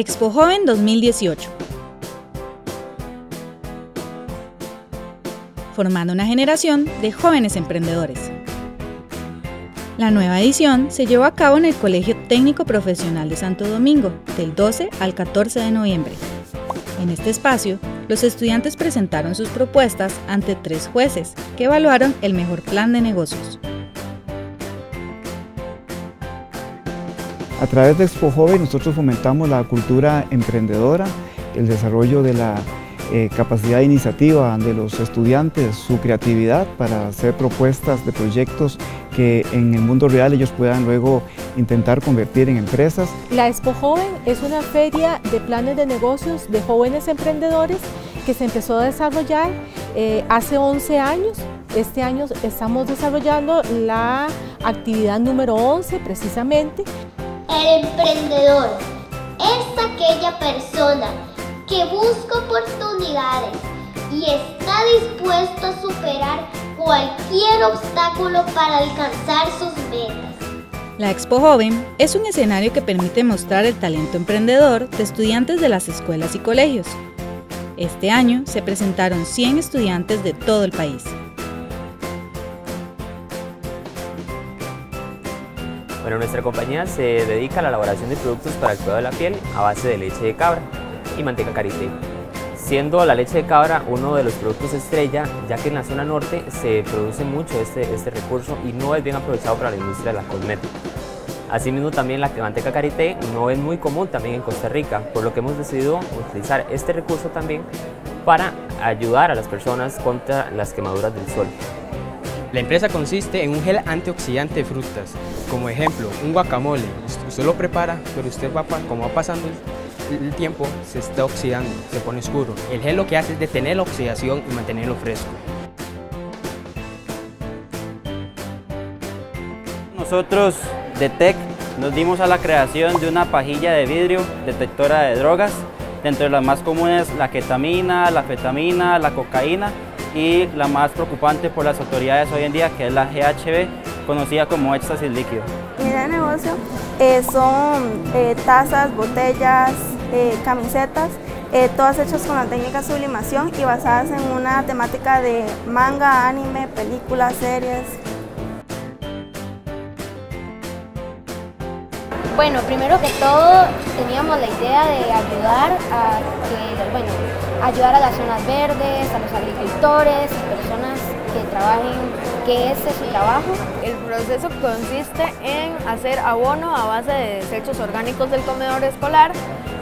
Expo Joven 2018. Formando una generación de jóvenes emprendedores. La nueva edición se llevó a cabo en el Colegio Técnico Profesional de Santo Domingo, del 12 al 14 de noviembre. En este espacio, los estudiantes presentaron sus propuestas ante tres jueces que evaluaron el mejor plan de negocios. A través de Expo Joven nosotros fomentamos la cultura emprendedora, el desarrollo de la eh, capacidad de iniciativa de los estudiantes, su creatividad para hacer propuestas de proyectos que en el mundo real ellos puedan luego intentar convertir en empresas. La Expo Joven es una feria de planes de negocios de jóvenes emprendedores que se empezó a desarrollar eh, hace 11 años. Este año estamos desarrollando la actividad número 11 precisamente. El emprendedor es aquella persona que busca oportunidades y está dispuesto a superar cualquier obstáculo para alcanzar sus metas. La Expo Joven es un escenario que permite mostrar el talento emprendedor de estudiantes de las escuelas y colegios. Este año se presentaron 100 estudiantes de todo el país. Bueno, nuestra compañía se dedica a la elaboración de productos para el cuidado de la piel a base de leche de cabra y manteca karité, siendo la leche de cabra uno de los productos estrella, ya que en la zona norte se produce mucho este, este recurso y no es bien aprovechado para la industria de la cosmética. Asimismo también la manteca karité no es muy común también en Costa Rica, por lo que hemos decidido utilizar este recurso también para ayudar a las personas contra las quemaduras del sol. La empresa consiste en un gel antioxidante de frutas, como ejemplo, un guacamole. Usted lo prepara, pero usted va, como va pasando el tiempo, se está oxidando, se pone oscuro. El gel lo que hace es detener la oxidación y mantenerlo fresco. Nosotros de TEC nos dimos a la creación de una pajilla de vidrio detectora de drogas, dentro de las más comunes la ketamina, la fetamina, la cocaína y la más preocupante por las autoridades hoy en día, que es la GHB, conocida como éxtasis líquido. Mi idea de negocio eh, son eh, tazas, botellas, eh, camisetas, todas hechas con la técnica sublimación y basadas en una temática de manga, anime, películas, series. Bueno, primero que todo teníamos la idea de ayudar a que, bueno, ayudar a las zonas verdes, a los agricultores, personas que trabajen, que ese es su trabajo. El proceso consiste en hacer abono a base de desechos orgánicos del comedor escolar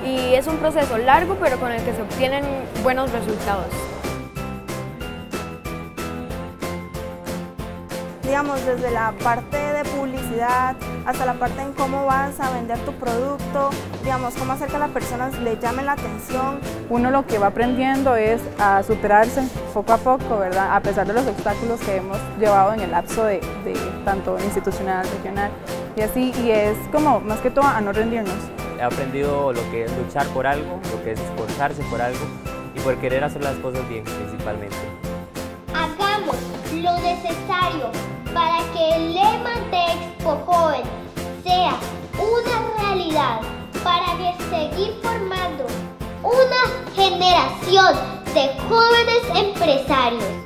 y es un proceso largo pero con el que se obtienen buenos resultados. digamos, desde la parte de publicidad hasta la parte en cómo vas a vender tu producto, digamos, cómo hacer que a las personas le llamen la atención. Uno lo que va aprendiendo es a superarse poco a poco, ¿verdad? A pesar de los obstáculos que hemos llevado en el lapso de, de tanto institucional, regional y así, y es como más que todo a no rendirnos. He aprendido lo que es luchar por algo, lo que es esforzarse por algo y por querer hacer las cosas bien principalmente. Hagamos lo necesario para que seguir formando una generación de jóvenes empresarios.